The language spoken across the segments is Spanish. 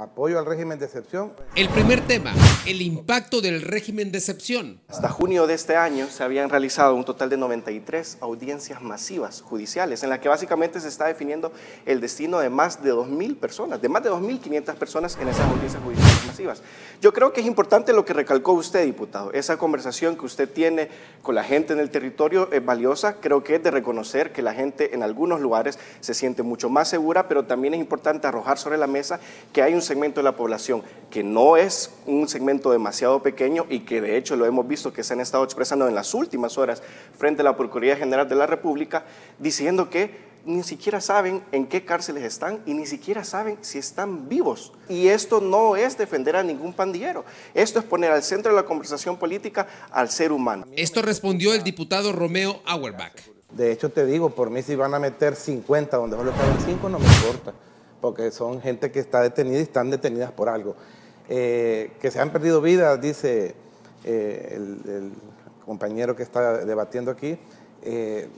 apoyo al régimen de excepción. El primer tema, el impacto del régimen de excepción. Hasta junio de este año se habían realizado un total de 93 audiencias masivas judiciales, en las que básicamente se está definiendo el destino de más de 2.000 personas, de más de 2.500 personas en esas audiencias judiciales masivas. Yo creo que es importante lo que recalcó usted, diputado. Esa conversación que usted tiene con la gente en el territorio es valiosa. Creo que es de reconocer que la gente en algunos lugares se siente mucho más segura, pero también es importante arrojar sobre la mesa que hay un segmento de la población que no es un segmento demasiado pequeño y que de hecho lo hemos visto que se han estado expresando en las últimas horas frente a la Procuraduría General de la República, diciendo que ni siquiera saben en qué cárceles están y ni siquiera saben si están vivos. Y esto no es defender a ningún pandillero, esto es poner al centro de la conversación política al ser humano. Esto respondió el diputado Romeo Auerbach. De hecho, te digo, por mí si van a meter 50 donde solo caben 5, no me importa, porque son gente que está detenida y están detenidas por algo. Eh, que se han perdido vidas, dice eh, el, compañero que está debatiendo aquí. Eh,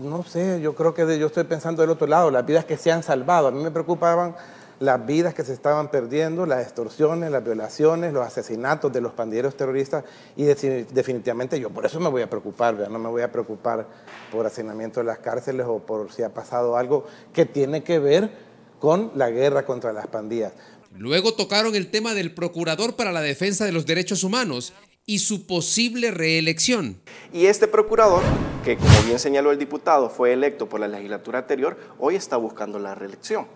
no sé, yo creo que yo estoy pensando del otro lado, las vidas que se han salvado. A mí me preocupaban las vidas que se estaban perdiendo, las extorsiones, las violaciones, los asesinatos de los pandilleros terroristas y definitivamente yo por eso me voy a preocupar, no me voy a preocupar por hacinamiento de las cárceles o por si ha pasado algo que tiene que ver con la guerra contra las pandillas. Luego tocaron el tema del Procurador para la Defensa de los Derechos Humanos y su posible reelección. Y este procurador, que como bien señaló el diputado, fue electo por la legislatura anterior, hoy está buscando la reelección.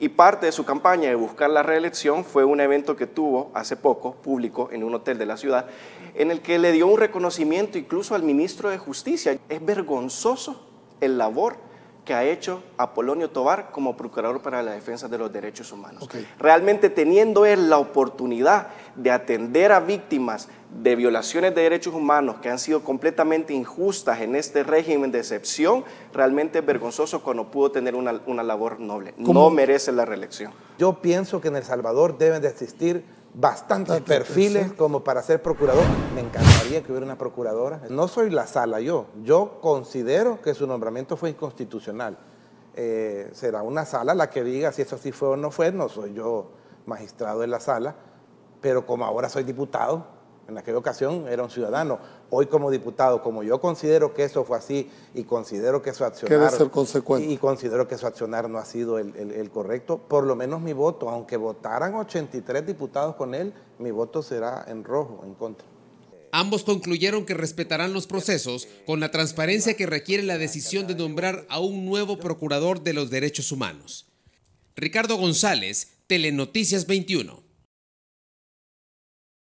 Y parte de su campaña de buscar la reelección fue un evento que tuvo hace poco, público, en un hotel de la ciudad, en el que le dio un reconocimiento incluso al ministro de Justicia. Es vergonzoso el labor que ha hecho Apolonio Tobar como Procurador para la Defensa de los Derechos Humanos. Realmente teniendo él la oportunidad de atender a víctimas de violaciones de derechos humanos que han sido completamente injustas en este régimen de excepción, realmente es vergonzoso cuando pudo tener una, una labor noble. No merece la reelección. Yo pienso que en El Salvador deben de existir bastantes perfiles como para ser procurador. Me encantaría que hubiera una procuradora. No soy la sala yo. Yo considero que su nombramiento fue inconstitucional. Eh, será una sala la que diga si eso sí fue o no fue. No soy yo magistrado de la sala, pero como ahora soy diputado, en aquella ocasión era un ciudadano. Hoy como diputado, como yo considero que eso fue así y considero que su accionar... ser consecuente. Y, considero que su accionar no ha sido el, correcto, por lo menos mi voto, aunque votaran 83 diputados con él, mi voto será en rojo, en contra. Ambos concluyeron que respetarán los procesos con la transparencia que requiere la decisión de nombrar a un nuevo procurador de los derechos humanos. Ricardo González, Telenoticias 21.